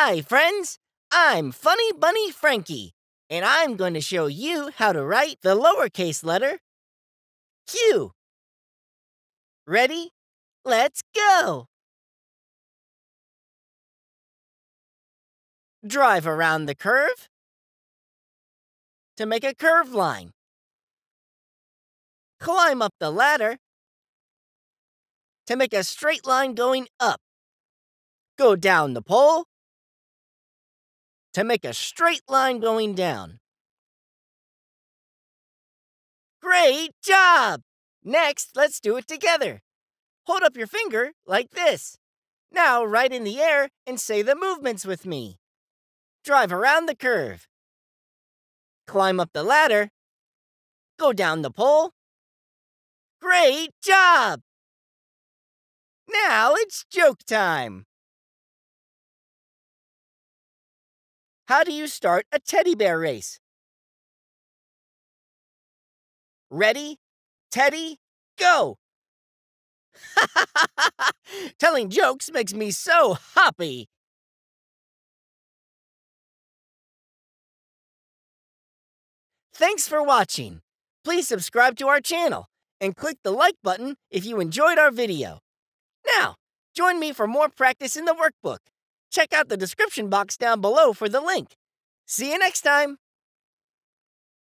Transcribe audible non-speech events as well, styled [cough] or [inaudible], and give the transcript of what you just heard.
Hi, friends! I'm Funny Bunny Frankie, and I'm going to show you how to write the lowercase letter Q. Ready? Let's go! Drive around the curve to make a curved line. Climb up the ladder to make a straight line going up. Go down the pole to make a straight line going down. Great job! Next, let's do it together. Hold up your finger like this. Now, write in the air and say the movements with me. Drive around the curve. Climb up the ladder. Go down the pole. Great job! Now it's joke time. How do you start a teddy bear race? Ready, Teddy, go! [laughs] Telling jokes makes me so happy. Thanks for watching. Please subscribe to our channel and click the like button if you enjoyed our video. Now, join me for more practice in the workbook. Check out the description box down below for the link. See you next time!